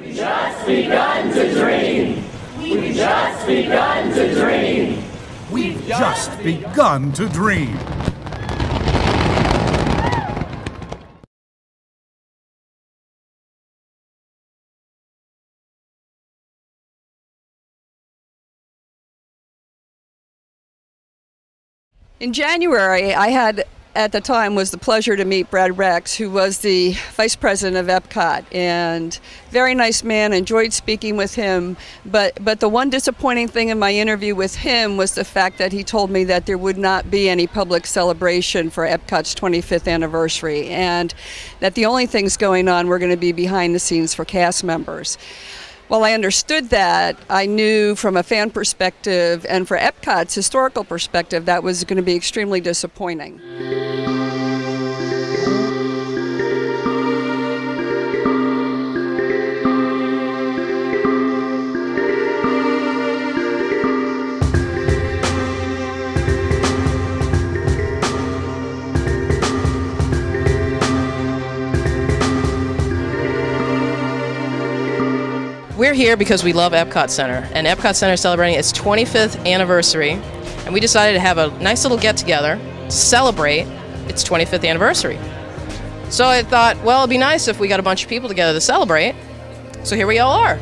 We've just begun to dream. We've just begun to dream. We've just begun to dream. In January, I had at the time was the pleasure to meet Brad Rex, who was the vice president of Epcot, and very nice man. Enjoyed speaking with him, but but the one disappointing thing in my interview with him was the fact that he told me that there would not be any public celebration for Epcot's 25th anniversary, and that the only things going on were going to be behind the scenes for cast members. While I understood that, I knew from a fan perspective and for Epcot's historical perspective that was going to be extremely disappointing. We're here because we love Epcot Center, and Epcot Center is celebrating its 25th anniversary, and we decided to have a nice little get together to celebrate its 25th anniversary. So I thought, well, it'd be nice if we got a bunch of people together to celebrate. So here we all are.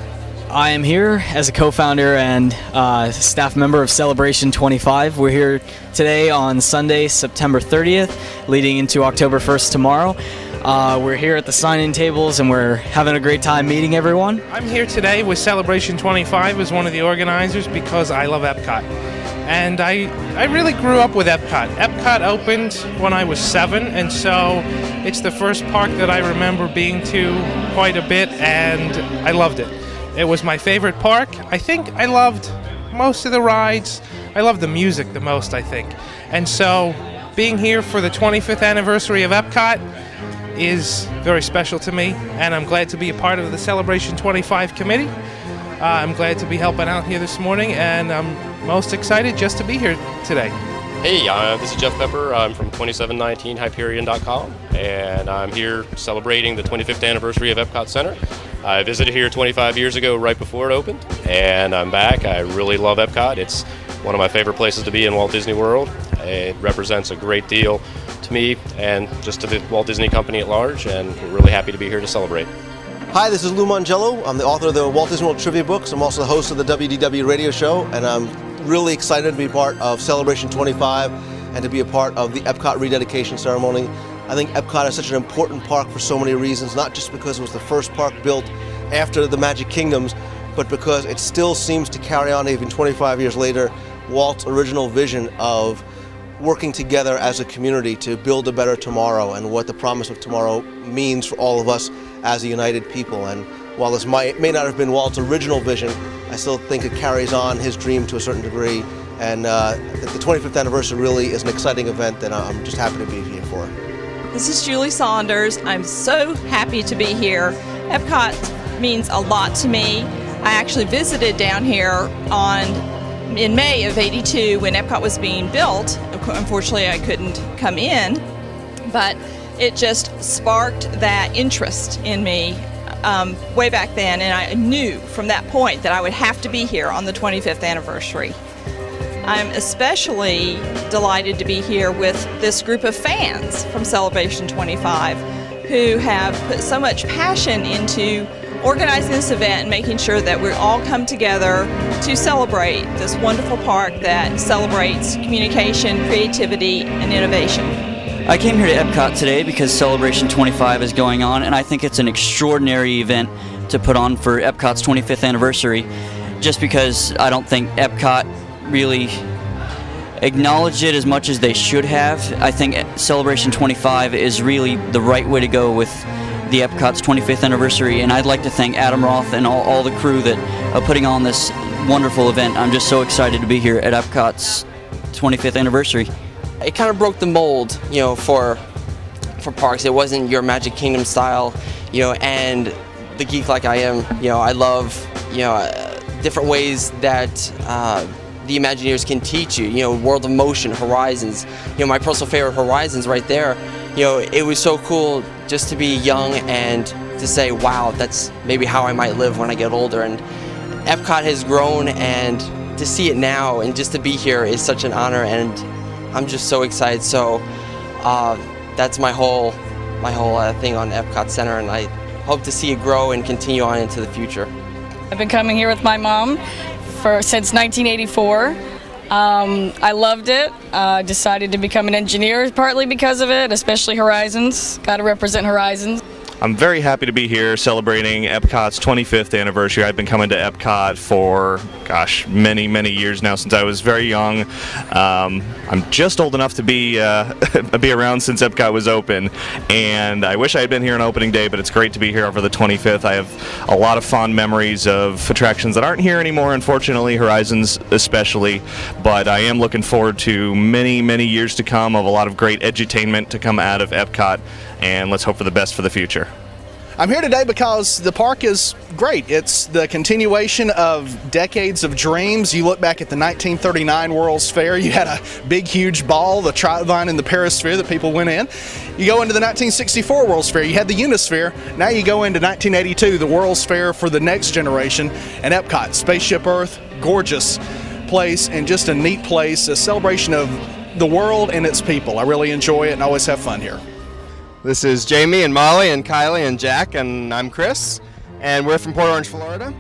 I am here as a co founder and uh, staff member of Celebration 25. We're here today on Sunday, September 30th, leading into October 1st tomorrow. Uh, we're here at the sign in tables and we're having a great time meeting everyone. I'm here today with Celebration 25 as one of the organizers because I love Epcot. And I, I really grew up with Epcot. Epcot opened when I was seven, and so it's the first park that I remember being to quite a bit, and I loved it. It was my favorite park. I think I loved most of the rides. I loved the music the most, I think. And so being here for the 25th anniversary of Epcot, is very special to me, and I'm glad to be a part of the Celebration 25 committee. Uh, I'm glad to be helping out here this morning, and I'm most excited just to be here today. Hey, uh, this is Jeff Pepper. I'm from 2719hyperion.com, and I'm here celebrating the 25th anniversary of Epcot Center. I visited here 25 years ago, right before it opened, and I'm back. I really love Epcot. It's one of my favorite places to be in Walt Disney World. It represents a great deal to me and just to the Walt Disney Company at large, and we're really happy to be here to celebrate. Hi, this is Lou Mongello. I'm the author of the Walt Disney World Trivia Books. I'm also the host of the WDW radio show, and I'm really excited to be part of Celebration 25 and to be a part of the Epcot rededication ceremony. I think Epcot is such an important park for so many reasons, not just because it was the first park built after the Magic Kingdoms, but because it still seems to carry on even 25 years later Walt's original vision of working together as a community to build a better tomorrow and what the promise of tomorrow means for all of us as a united people. And while this might, may not have been Walt's original vision, I still think it carries on his dream to a certain degree. And uh, the 25th anniversary really is an exciting event that I'm just happy to be here for. This is Julie Saunders. I'm so happy to be here. Epcot means a lot to me. I actually visited down here on in May of 82 when Epcot was being built. Unfortunately, I couldn't come in, but it just sparked that interest in me um, way back then, and I knew from that point that I would have to be here on the 25th anniversary. I'm especially delighted to be here with this group of fans from Celebration 25 who have put so much passion into organizing this event and making sure that we all come together to celebrate this wonderful park that celebrates communication, creativity, and innovation. I came here to Epcot today because Celebration 25 is going on, and I think it's an extraordinary event to put on for Epcot's 25th anniversary. Just because I don't think Epcot really acknowledged it as much as they should have. I think Celebration 25 is really the right way to go with the Epcot's 25th anniversary, and I'd like to thank Adam Roth and all, all the crew that are putting on this wonderful event. I'm just so excited to be here at Epcot's 25th anniversary. It kind of broke the mold, you know, for for parks. It wasn't your Magic Kingdom style, you know, and the geek like I am, you know, I love, you know, uh, different ways that uh, the Imagineers can teach you, you know, World of Motion, Horizons, you know, my personal favorite Horizons right there, you know, it was so cool just to be young and to say, wow, that's maybe how I might live when I get older. And Epcot has grown, and to see it now and just to be here is such an honor, and I'm just so excited. So uh, that's my whole my whole uh, thing on Epcot Center, and I hope to see it grow and continue on into the future. I've been coming here with my mom for since 1984. Um, I loved it. Uh, decided to become an engineer partly because of it, especially Horizons. Got to represent Horizons. I'm very happy to be here celebrating Epcot's 25th anniversary. I've been coming to Epcot for, gosh, many, many years now since I was very young. Um, I'm just old enough to be uh, be around since Epcot was open, and I wish I had been here on opening day, but it's great to be here for the 25th. I have a lot of fond memories of attractions that aren't here anymore, unfortunately, Horizons especially, but I am looking forward to many, many years to come of a lot of great edutainment to come out of Epcot, and let's hope for the best for the future. I'm here today because the park is great. It's the continuation of decades of dreams. You look back at the 1939 World's Fair, you had a big, huge ball, the Trylon and the Perisphere that people went in. You go into the 1964 World's Fair, you had the Unisphere. Now you go into 1982, the World's Fair for the next generation, and Epcot, Spaceship Earth, gorgeous place and just a neat place, a celebration of the world and its people. I really enjoy it and always have fun here. This is Jamie and Molly and Kylie and Jack, and I'm Chris, and we're from Port Orange, Florida.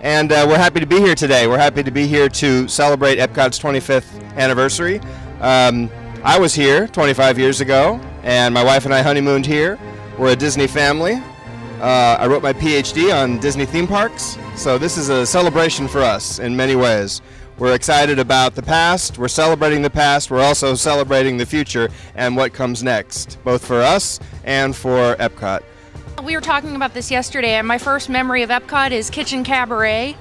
And uh, we're happy to be here today. We're happy to be here to celebrate Epcot's 25th anniversary. Um, I was here 25 years ago, and my wife and I honeymooned here. We're a Disney family. Uh, I wrote my PhD on Disney theme parks, so this is a celebration for us in many ways. We're excited about the past, we're celebrating the past, we're also celebrating the future and what comes next, both for us and for Epcot. We were talking about this yesterday, and my first memory of Epcot is Kitchen Cabaret.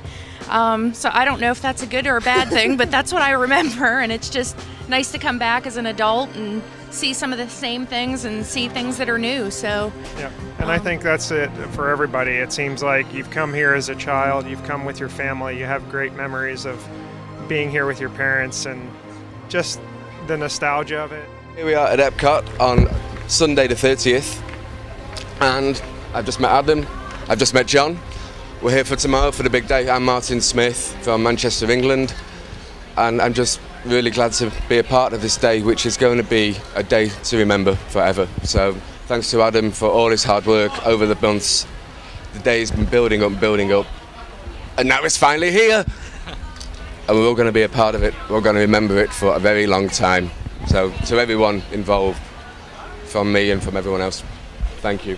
Um, so I don't know if that's a good or a bad thing, but that's what I remember, and it's just nice to come back as an adult and see some of the same things and see things that are new. So yeah, and I think that's it for everybody. It seems like you've come here as a child, you've come with your family, you have great memories of being here with your parents and just the nostalgia of it. Here we are at Epcot on Sunday the 30th, and I've just met Adam, I've just met John. We're here for tomorrow for the big day. I'm Martin Smith from Manchester, England, and I'm just really glad to be a part of this day, which is going to be a day to remember forever. So, thanks to Adam for all his hard work over the months. The day's been building up, building up, and now it's finally here and we're all going to be a part of it. We're all going to remember it for a very long time. So, to everyone involved, from me and from everyone else, thank you.